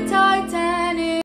the time